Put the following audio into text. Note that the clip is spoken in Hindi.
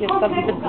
Jest tam zbyt